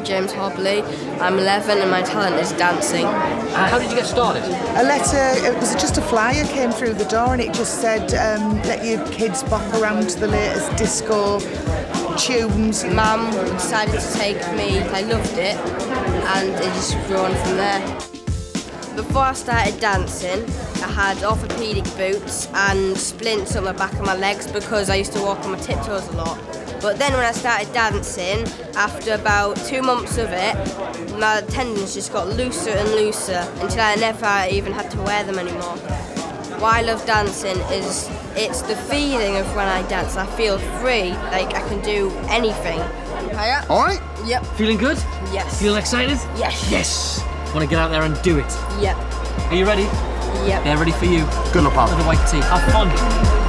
I'm James Hobley. I'm 11 and my talent is dancing. Uh, how did you get started? A letter, it was just a flyer came through the door and it just said, um, let your kids bop around to the latest disco tunes. Mum decided to take me, I loved it, and it just grew on from there. Before I started dancing, I had orthopedic boots and splints on the back of my legs because I used to walk on my tiptoes a lot. But then when I started dancing, after about two months of it, my tendons just got looser and looser until I never even had to wear them anymore. Why I love dancing is it's the feeling of when I dance. I feel free, like I can do anything. Hiya. All right. Yep. Feeling good? Yes. Feeling excited? Yes. Yes. Want to get out there and do it? Yep. Are you ready? Yep. They're ready for you. Good luck, pal. With the white tee. Have fun.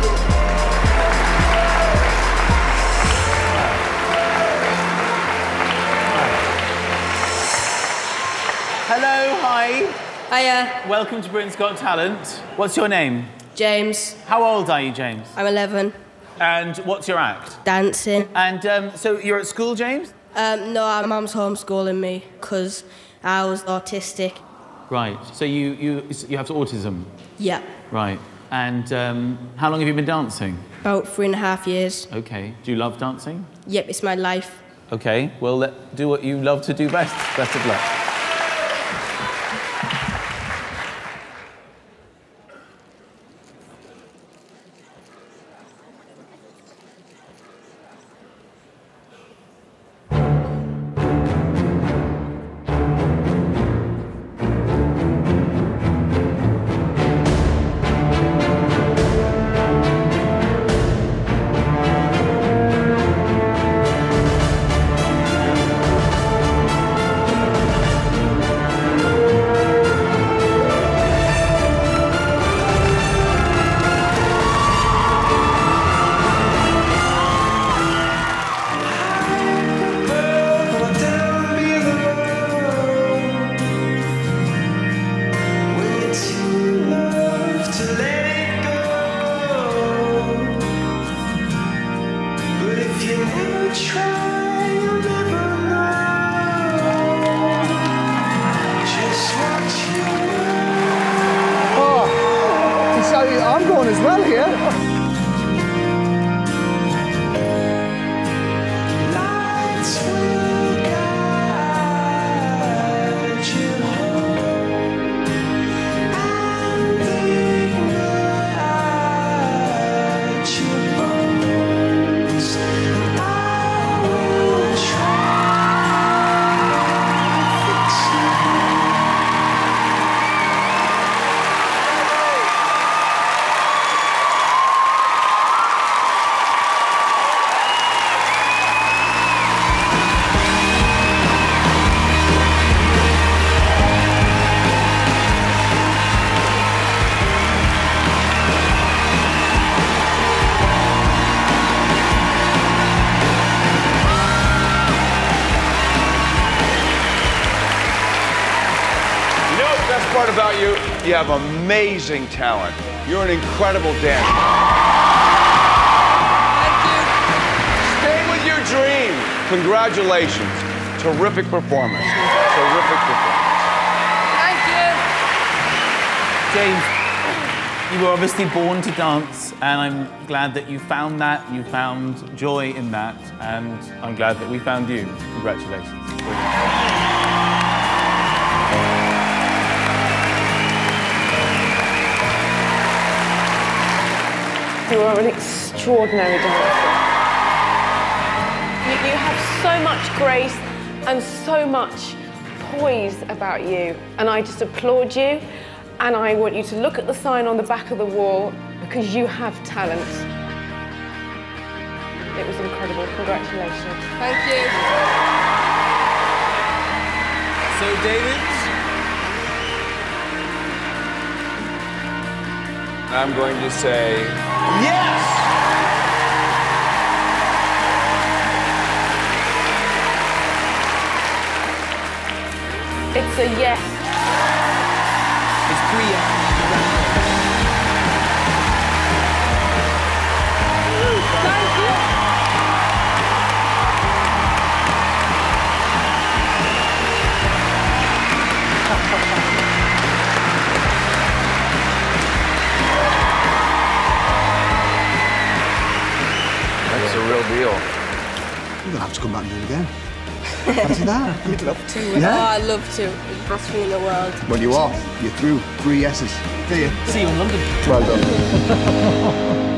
Hi. Hiya. Welcome to Britain's Got Talent. What's your name? James. How old are you, James? I'm 11. And what's your act? Dancing. And um, so you're at school, James? Um, no, my mum's homeschooling me because I was autistic. Right. So you, you, you have autism? Yeah. Right. And um, how long have you been dancing? About three and a half years. Okay. Do you love dancing? Yep, it's my life. Okay. Well, let, do what you love to do best. Best of luck. Going about you? You have amazing talent. You're an incredible dancer. Thank you. Stay with your dream. Congratulations. Terrific performance. Terrific performance. Thank you. James, you were obviously born to dance, and I'm glad that you found that, you found joy in that, and I'm glad that we found you. Congratulations. You are an extraordinary dancer. You, you have so much grace and so much poise about you, and I just applaud you. And I want you to look at the sign on the back of the wall because you have talent. It was incredible. Congratulations. Thank you. So, David, I'm going to say yes. It's a yes. it's three years. Thank you. Deal. You're gonna have to come back and do it again. Fancy that? You'd love to. Oh, Yeah. I'd love to. It's the best thing in the world. Well, you are. You're through. Three yeses. See you. See you in London. Well done.